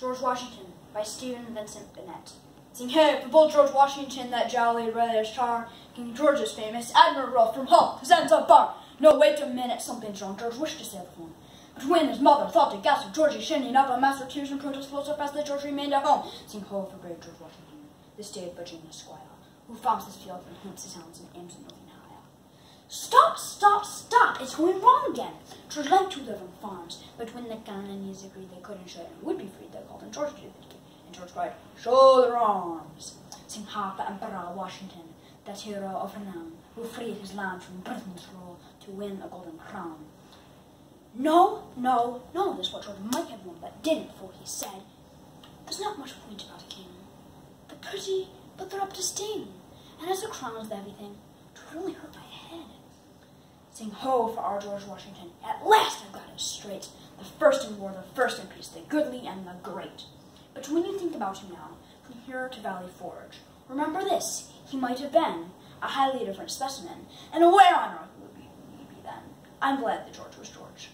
George Washington by Stephen Vincent Bennett. Sing hey for bold George Washington, that jolly red star. King George is famous, admiral from his ends up bar. No, wait a minute, something's wrong. George wished to save the phone. But when his mother thought to gasp, Georgie shinning up, a master tears and protest flows up as the George remained at home. Sing ho for brave George Washington, this day of Virginia Squire, who farms his field and hunts his hounds and aims at nothing higher. Stop, stop, stop! It's going wrong again. George liked to live on farms, but when the colonies agreed they couldn't show and would be freed, they called on George to do the deed. And George cried, Show their arms! Sing Harper the Emperor Washington, that hero of renown, who freed his land from Britain's rule to win a golden crown. No, no, no, this what George might have won, but didn't, for he said, There's not much point about a king. They're pretty, but they're up to sting. And as the crown is everything, 'twould only hurt my head. Sing ho for our George Washington. At last I've got it straight. The first in war, the first in peace, the goodly and the great. But when you think about him now, from here to Valley Forge, remember this, he might have been a highly different specimen. And where on earth would we be then? I'm glad that George was George.